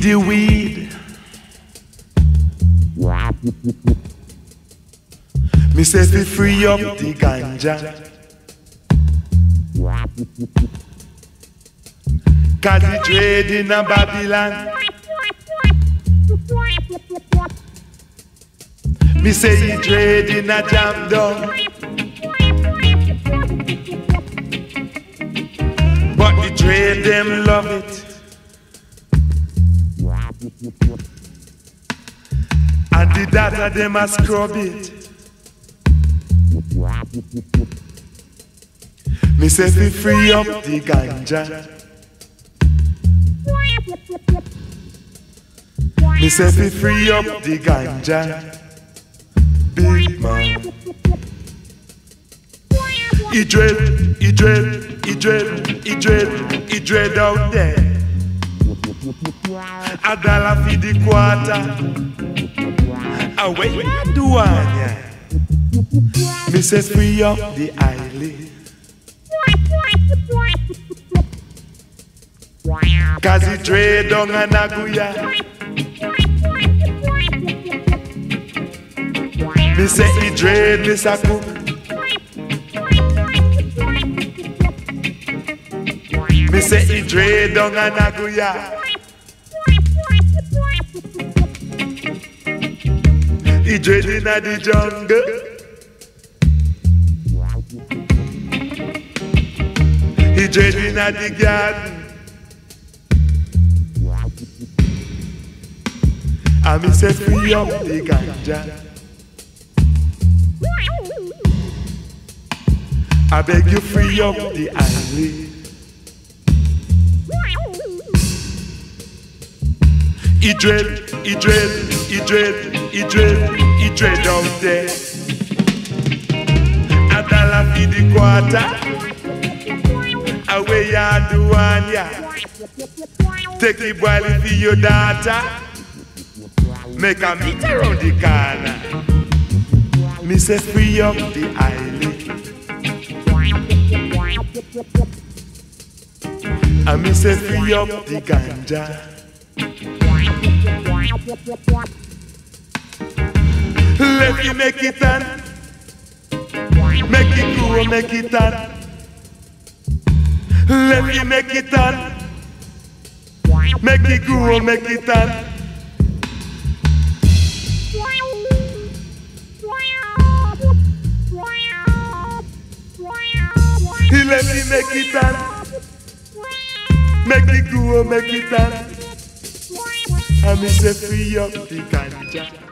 the weed. Me say fi free up the ganja. Cause the trade in a Babylon. Me say he trade in a jam down. But the trade them love it. And the data them a scrub it. Me say fi free up the ganja. Me say fi free up the ganja. Big man. He dread, he dread, he dread, he dread, he dread out there. A dollar for the quarter. Away you do one, say free up the island. Cause he trade on a Naguya. Me say he trade, me say cook. Me say he trade on a Naguya. He trade in a the jungle. He trade in a the garden. And me say free up the ganja. I beg you free up the. He dread, he dread, he dread, he dread, out there. A dollar for the quarter. Away ya do one ya. Take the boy for your daughter. Make a meet around the corner. Me say free up the island. And me say free up the ganja. Me make it on. Make it grow, make it on. Let me make it on. Make it grow, make it on. He let me make it on. Make it grow, make it on. And me say free up the ganja.